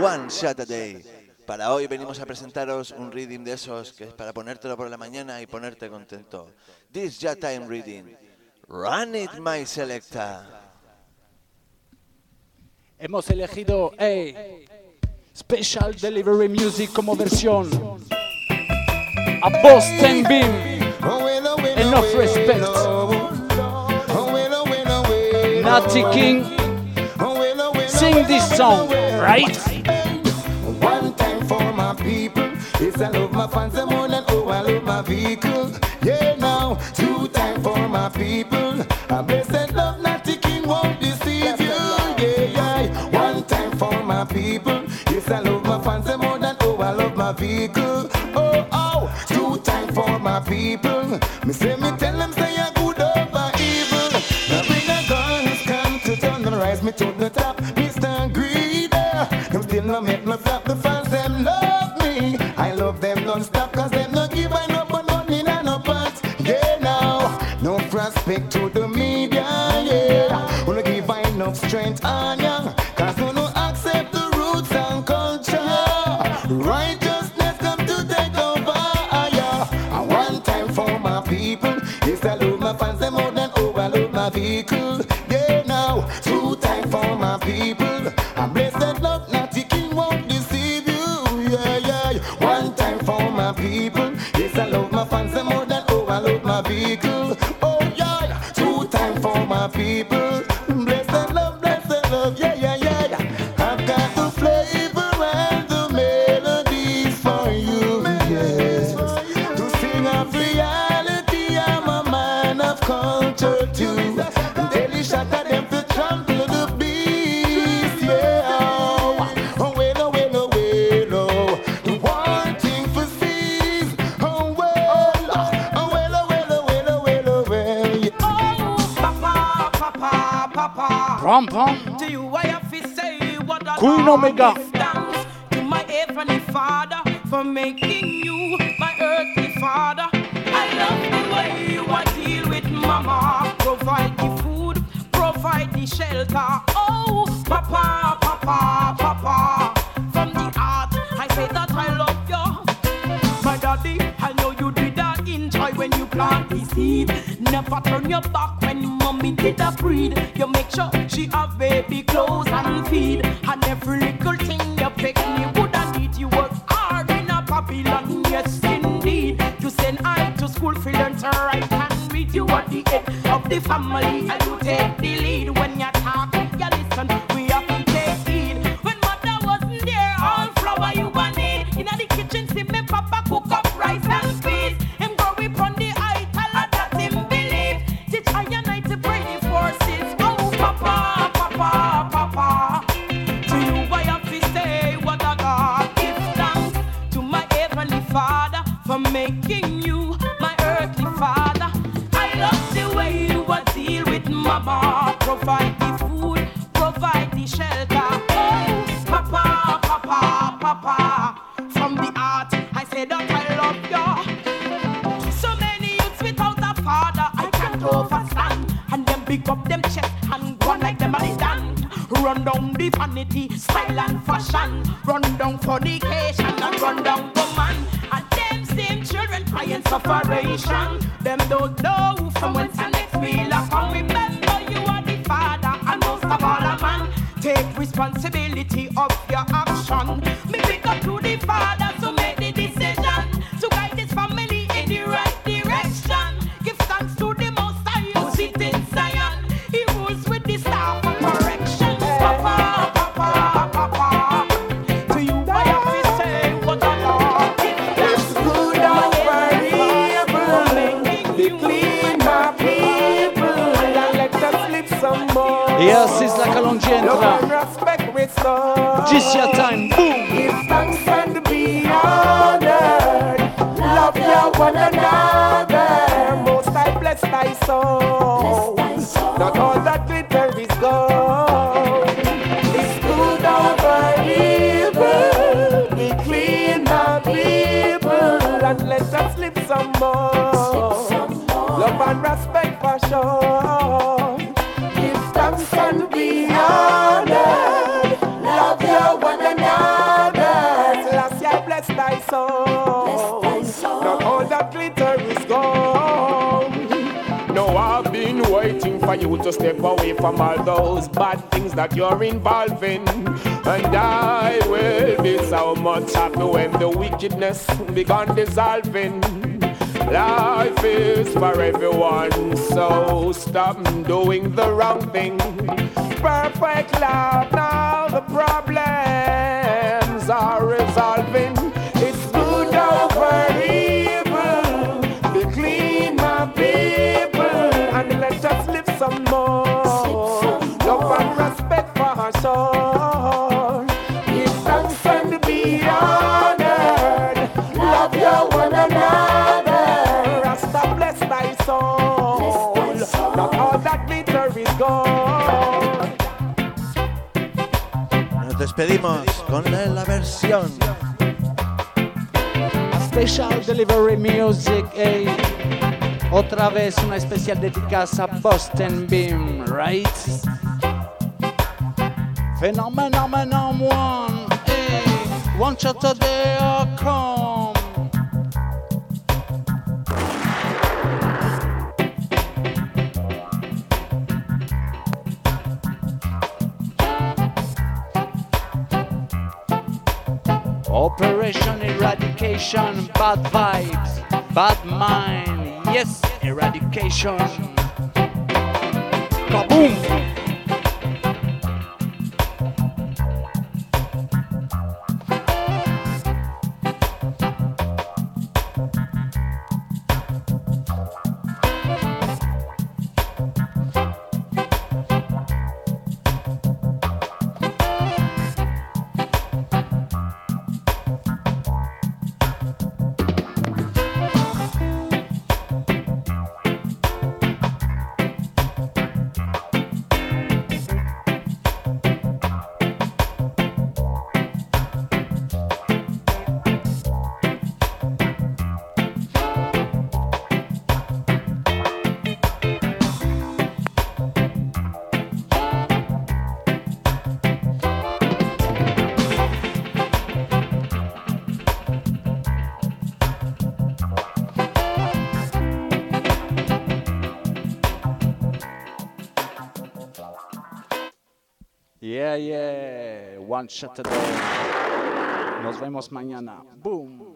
One Shot a Day. Para hoy venimos a presentaros un reading de esos que es para ponértelo por la mañana y ponerte contento. This Ya Time Reading. Run it, my selecta. Hemos elegido hey, Special Delivery Music como versión. A Boston Beam. Enough respect. Natty King. Sing this song, right? Yes, I love my fans more than oh, I love my vehicle. Yeah, now two time for my people. A blessed love, Natty King won't deceive you. Yeah, yeah. One time for my people. Yes, I love my fans more than oh, I love my vehicle. Oh, oh, two time for my people. Me say me tell them say I'm good over evil. Now bring a guns come to turn and rise me to the top. Mr. Greedy, them still no make me love them non-stop cause them no give I no but money in no pants. Yeah now, no prospect to the media. Yeah, wanna give enough strength on ya. Cause you no accept the roots and culture. Righteousness come to take over. Yeah, and one time for my people. Yes, I love my fans them more than love my vehicle. Yeah now, two time for my people. People. Prom. To you, I have to say what I Queen Omega. thanks to my heavenly Father for making you my earthly father. I love the way you are deal with mama. Provide the food, provide the shelter. Oh, papa, papa, papa. From the heart, I say that I love you. My daddy, I know you did a enjoy when you plant the seed. Never turn your back when mommy did a breed. You she have baby clothes and feed. And every little thing you pick me would I need. You work hard in a Babylon, yes indeed. You send I to school for learn to write and read. You are the head of the family and you take the lead. When you talk, Provide the food, provide the shelter. Oh, papa, papa, papa. From the heart, I say that I love you. So many youths without a father, I can't overstand. And them big up them chest and go like them are stand. Run down the vanity, style and fashion. Run down fornication and run down woman. And them same children crying sufferation. Them don't know from whence responsibility of your action. Me pick up to the father to make the decision to guide this family in the right direction. Give thanks to the Most High who sit in Zion. He rules with the staff of correction. Papa, papa, papa. To you I have to say what I love. It's good over evil. Be clean, my people. And let us live some more. Yes, it's like a long Love and entra. respect restore. This your time. Boom. Give thanks and be honored. Love your one another. Most I bless thy soul. Not all that glitter is gold. It's good over evil. Be clean, my people, and let us live some more. Love and respect for sure. Give thanks and waiting for you to step away from all those bad things that you're involved in. And I will be so much happy when the wickedness begun dissolving. Life is for everyone, so stop doing the wrong thing. Perfect love, now the problems are resolving. Despedimos con la, versión. Special Delivery Music e otra vez una especial dedicada a Boston Beam, right? Phenomenon one, hey, one shot a day come. Operation Eradication, bad vibes, bad mind, yes, eradication. Kaboom! Yeah, yeah, one shot a day. Nos vemos mañana. Boom.